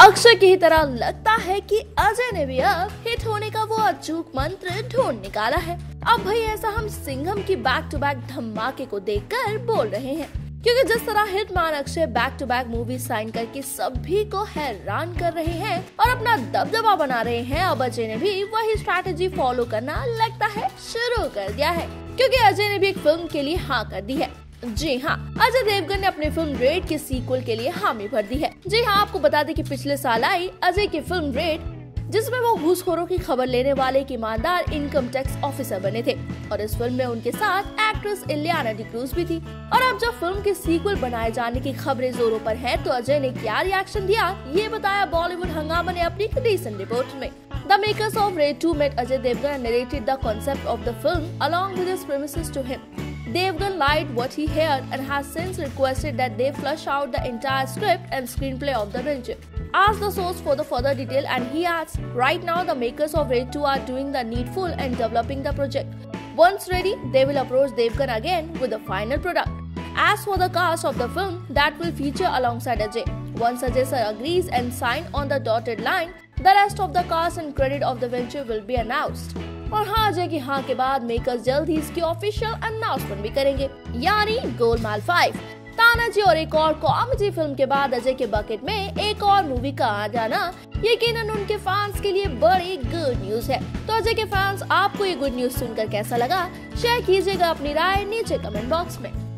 अक्षय की तरह लगता है कि अजय ने भी अब हिट होने का वो अचूक मंत्र ढूंढ निकाला है। अब भाई ऐसा हम सिंघम की बैक टू बैक धमाके को देखकर बोल रहे हैं। क्योंकि जिस तरह hit man Akshay back to back movie sign करके सभी को हैरान कर रहे हैं और अपना दबदबा बना रहे हैं, अब अजय ने भी वही स्ट्रैटेजी फॉलो करना लगता है, शुरू कर दिया है। क्योंकि अजय ने भी एक फ़िल्म के लिए हाँ कर दी है। जी हाँ अजय देवगन ने अपनी फ़िल्म रेड के सीक्वल के लिए हामी भर दी है। जी हाँ आपको बता दें कि पिछले साल आई अजय की फ़िल्म रेड जिसमें वो घूसखोरों की खबर लेने वाले एक ईमानदार इनकम टैक्स ऑफिसर बने थे और इस फ़िल्म में उनके साथ एक्ट्रेस इलियाना डिक्रूज भी थी। और अब जब फ़िल्म के सीक्वल बनाए जाने की खबरें जोरों पर हैं, तो अजय ने क्या रिएक्शन दिया ये बताया बॉलीवुड हंगामा ने अपनी रिसेंट रिपोर्ट में। The makers of Raid 2 met Ajay Devgan and narrated the concept of the film along with his. Devgan liked what he heard and has since requested that they flush out the entire script and screenplay of the venture. Ask the source for the further detail and he adds, right now the makers of Raid 2 are doing the needful and developing the project. Once ready, they will approach Devgan again with the final product. As for the cast of the film, that will feature alongside Ajay. Once Ajay sir agrees and sign on the dotted line, the rest of the cast and credit of the venture will be announced. और हाँ अजय की हाँ के बाद makers जल्द ही इसकी official announcement भी करेंगे। यानी गोलमाल फाइव ताना जी और एक और कॉमेडी फ़िल्म के बाद अजय के बकेट में एक और मूवी का आ जाना यकीन उनके फैंस के लिए बड़ी गुड न्यूज़ है। तो अजय के फैंस आपको ये गुड न्यूज़ सुनकर कैसा लगा? शेयर कीजिएगा अपनी राय नीचे कमेंट बॉक्स में।